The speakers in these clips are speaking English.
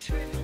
Trip,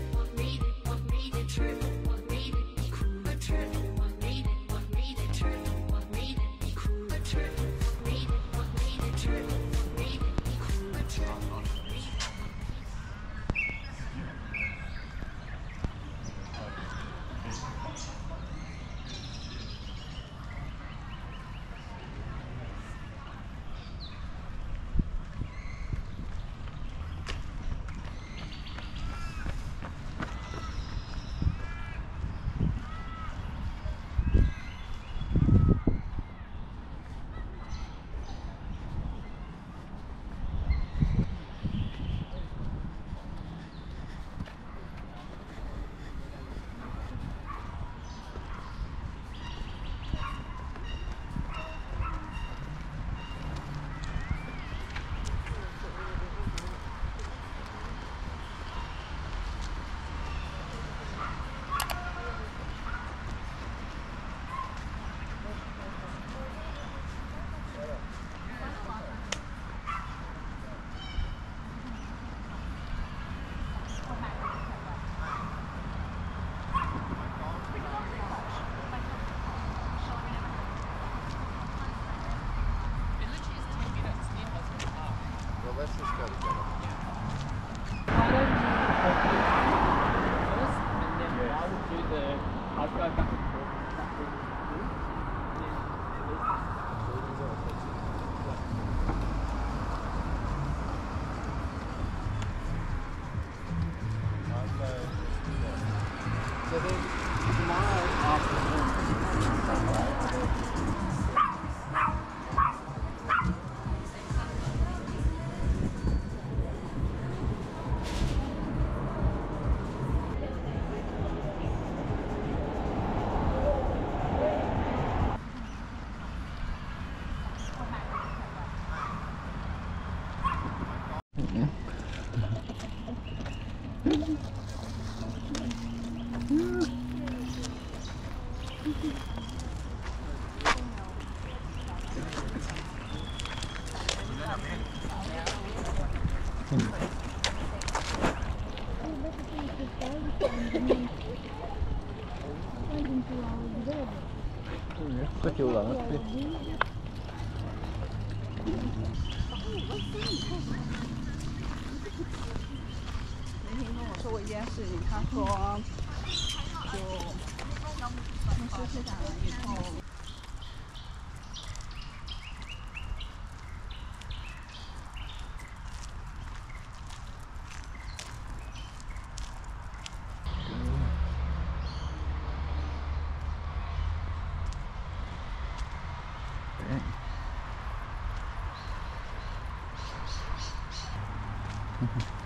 丢人了。Mm-hmm.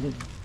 Eh.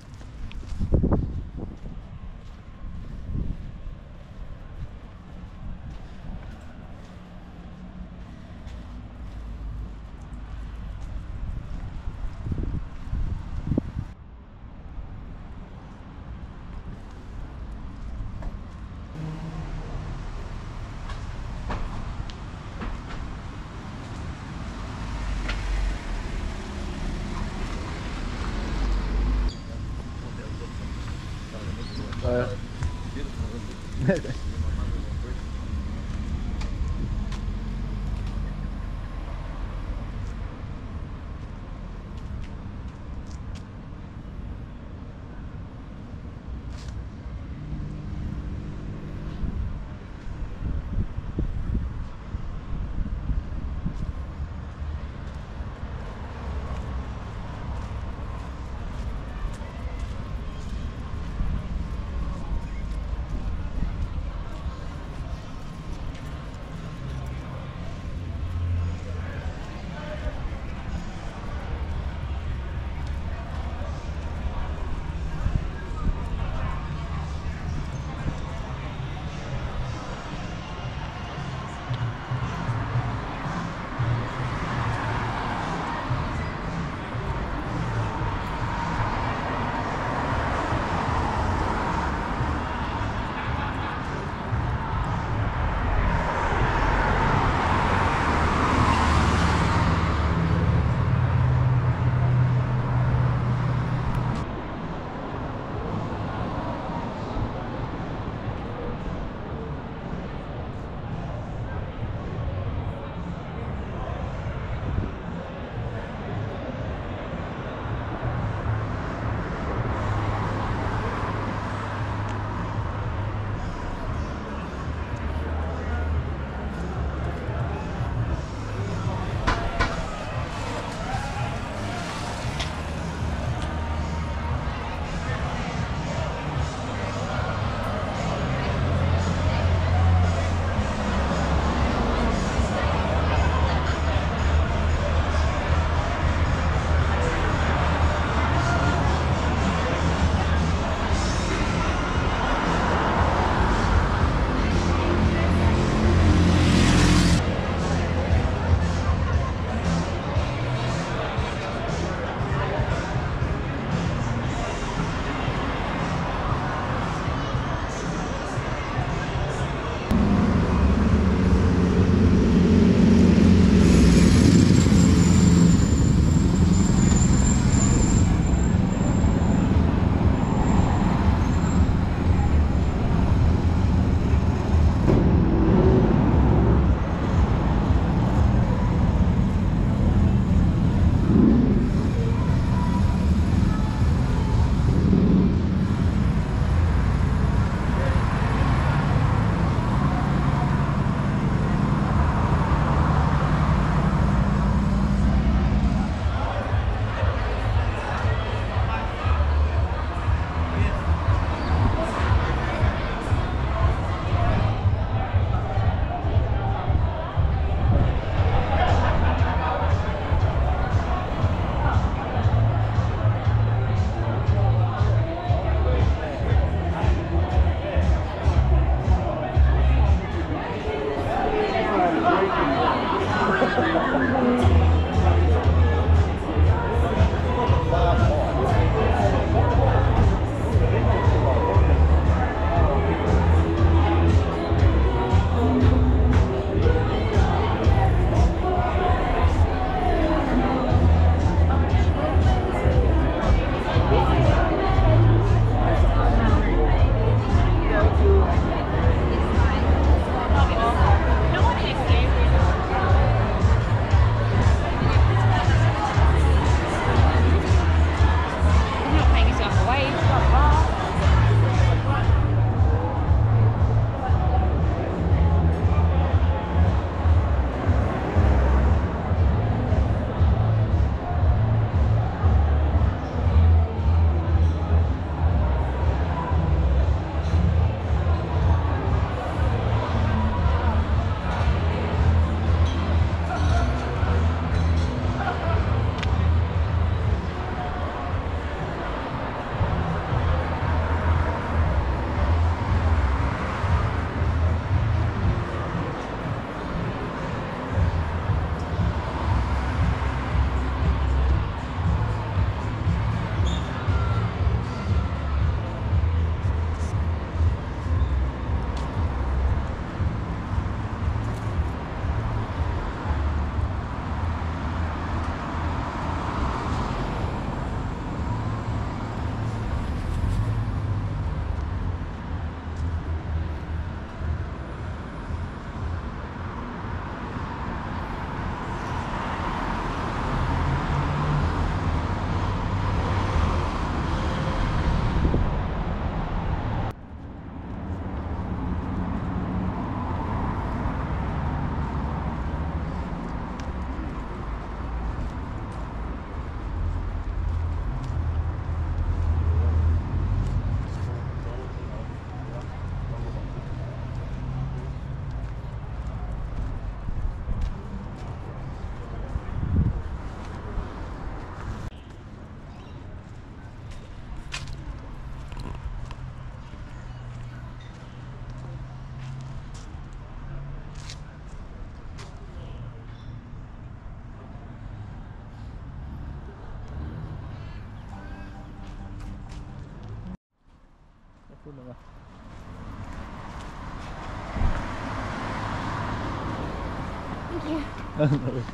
You.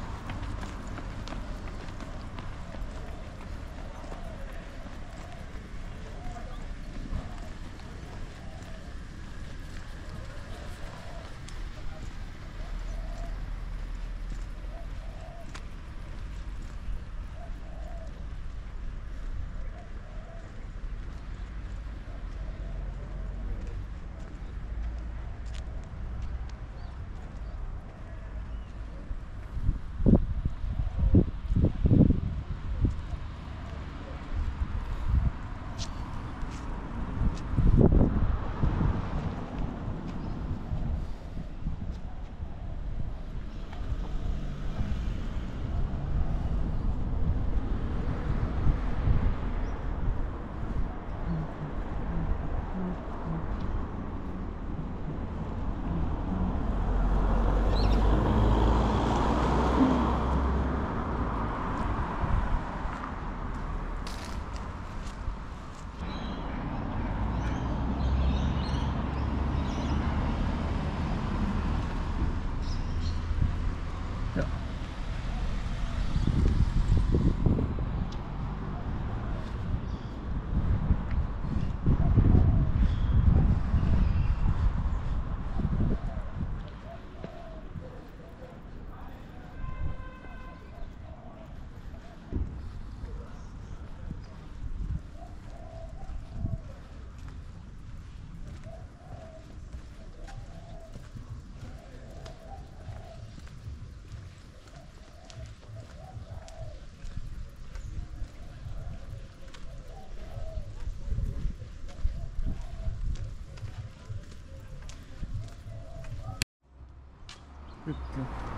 เ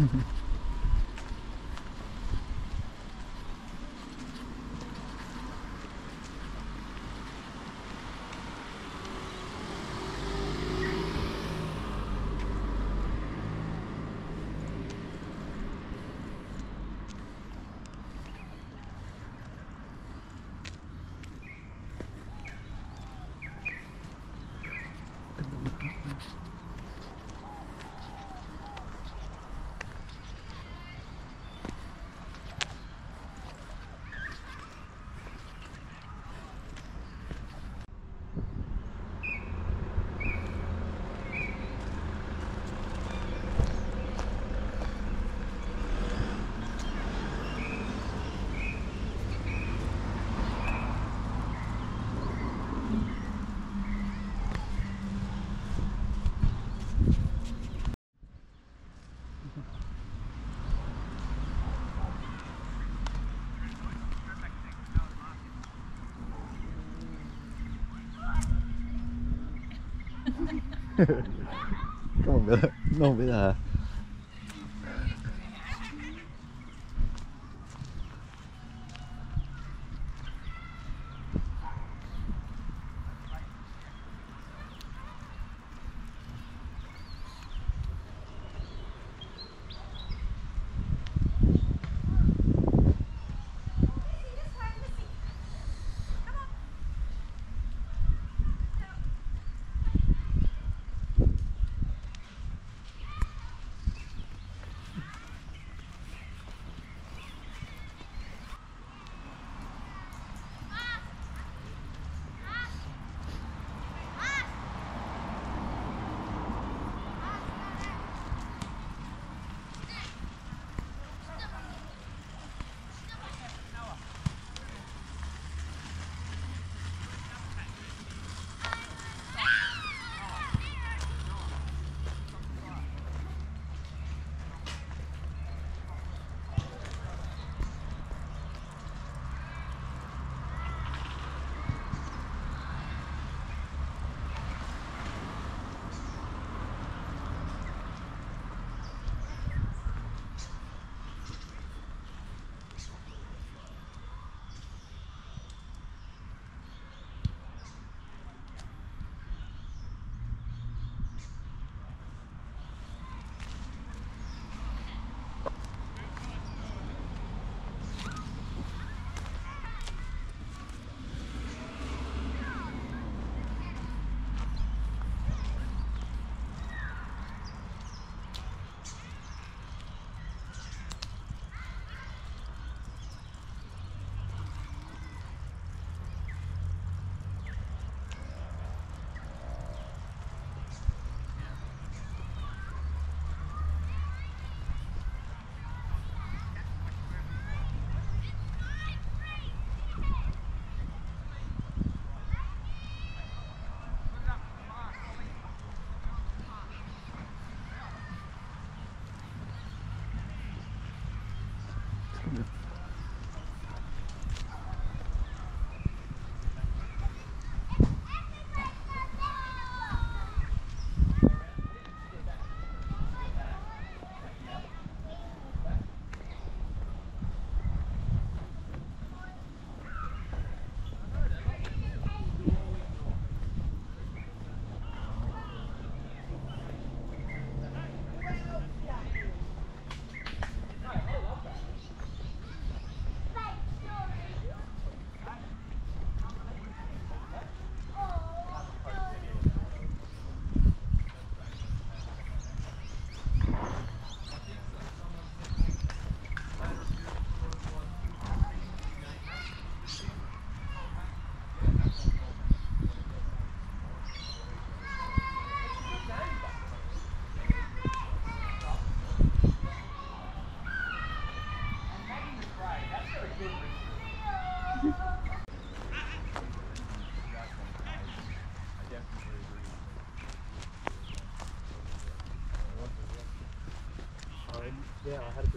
Mm-hmm. 弄，别动，弄，别动。Yeah, I had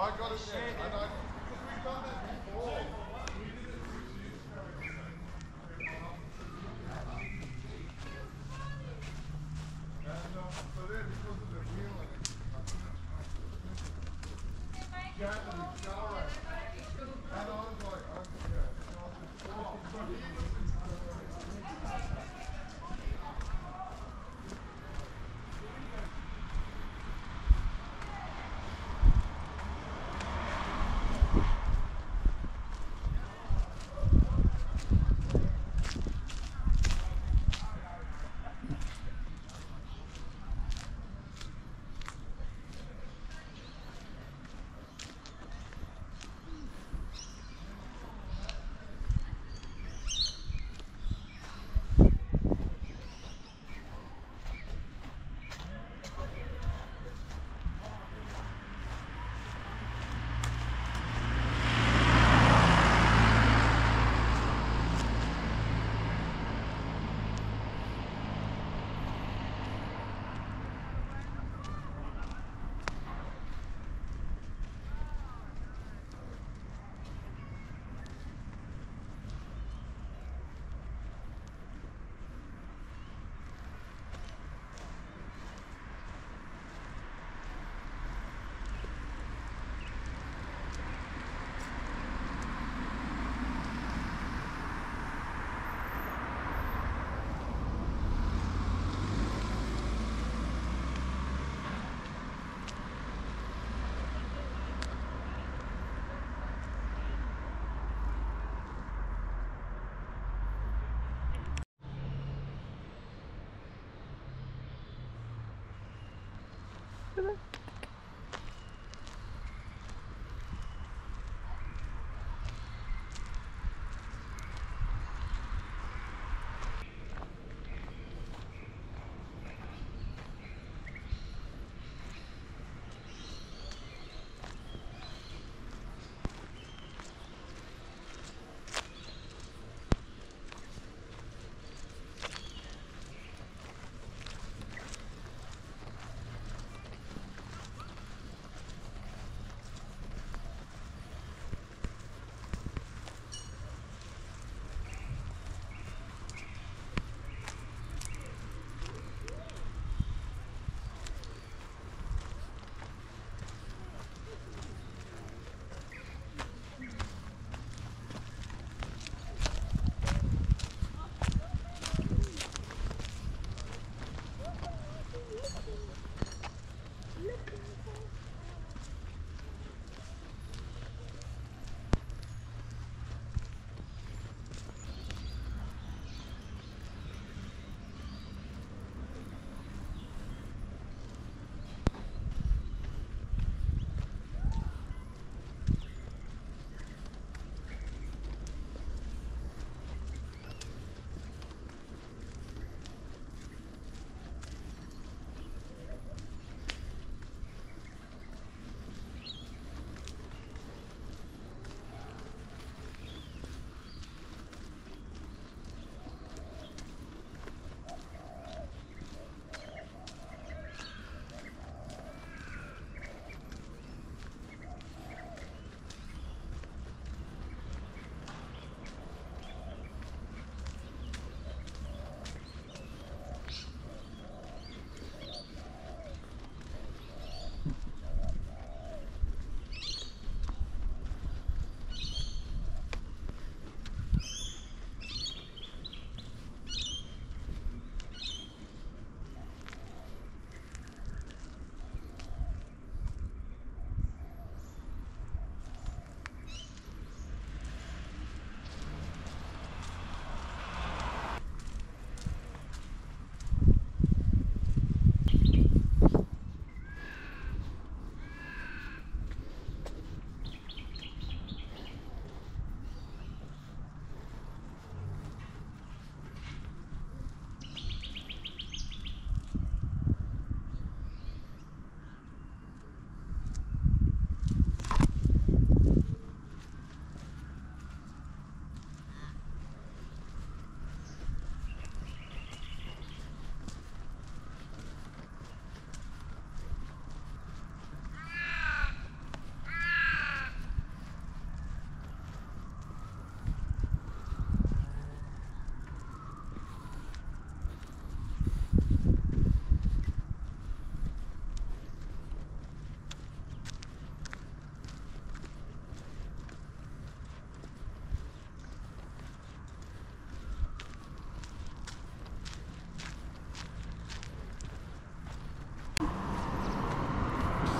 I got it. And I, because we've done that before.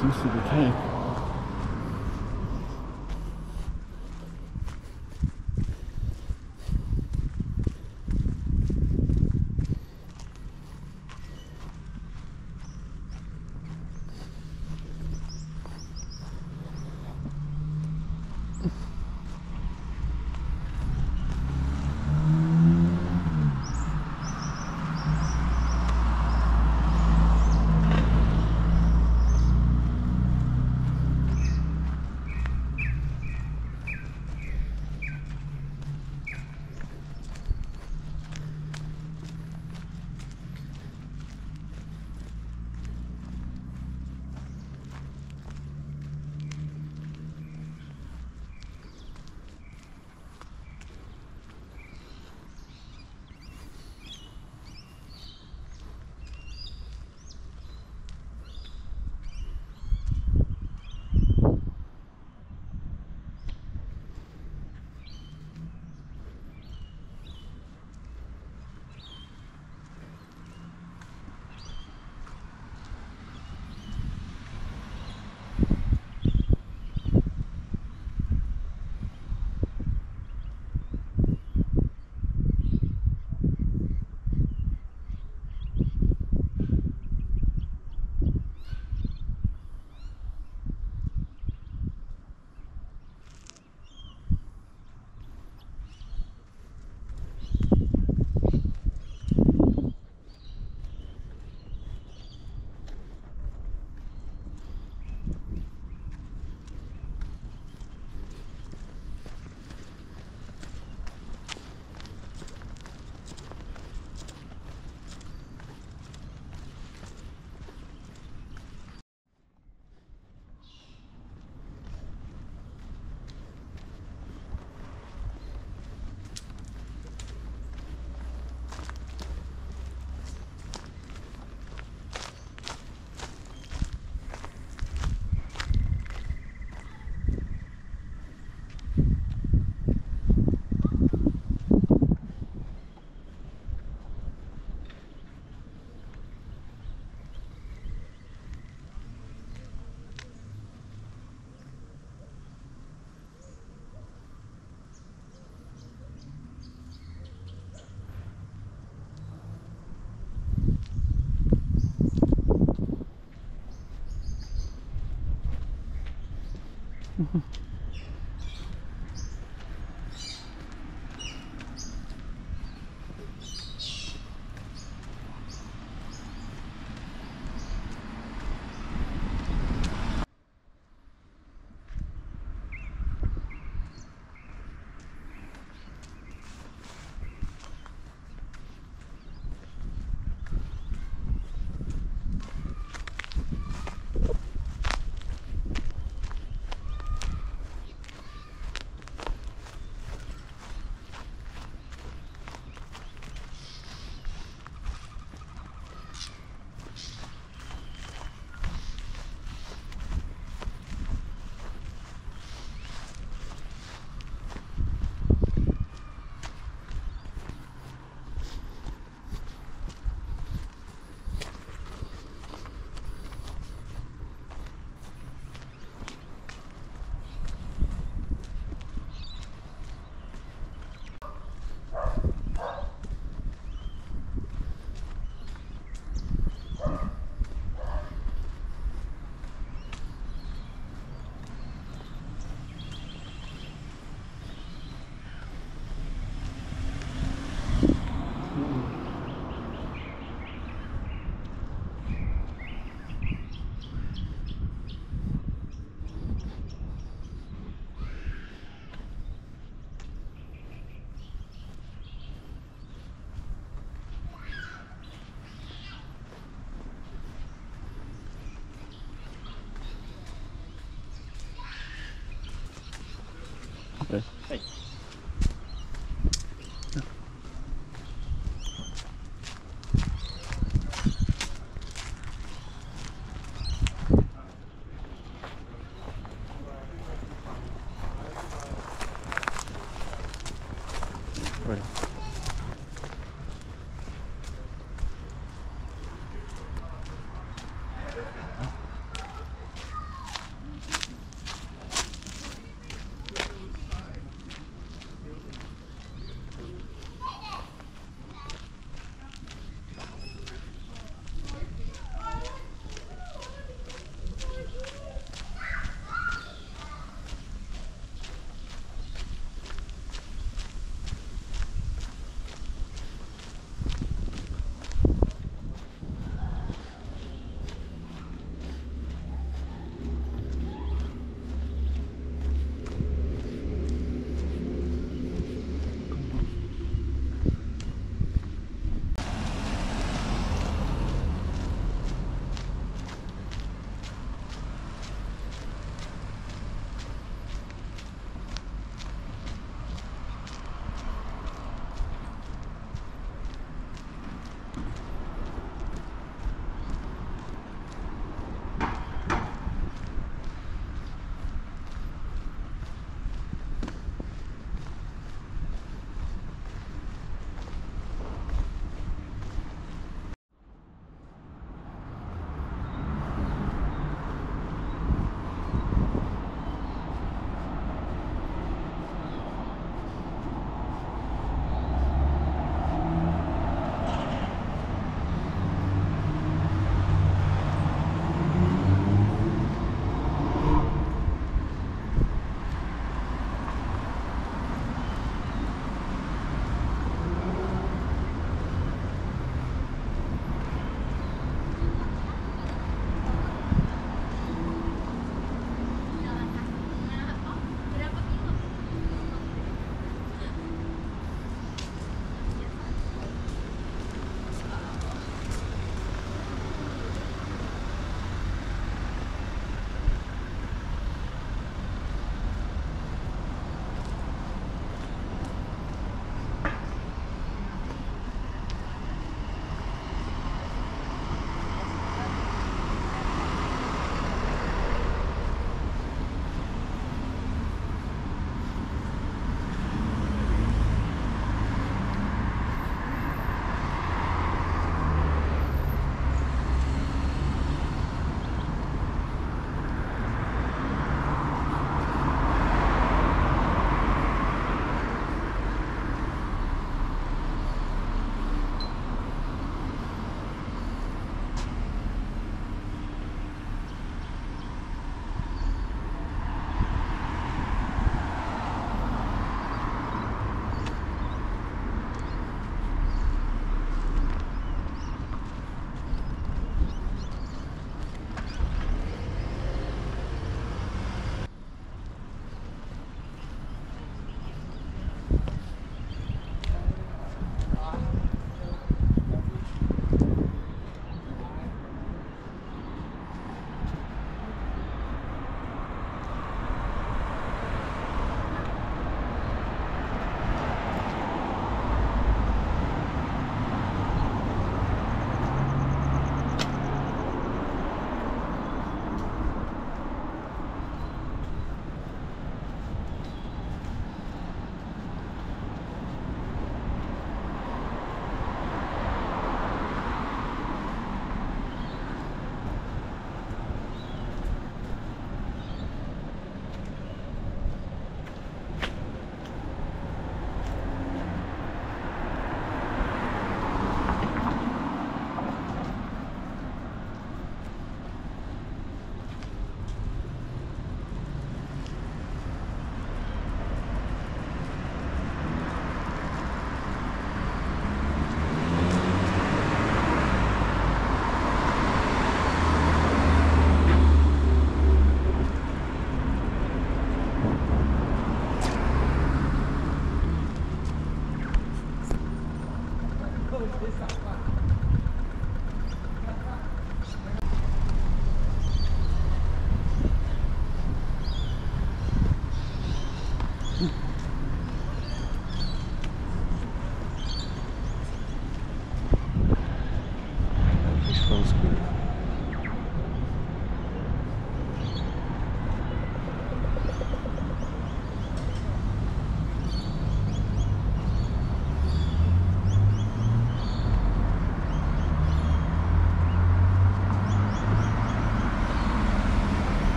Seems to time. Okay. Right.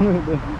Yeah.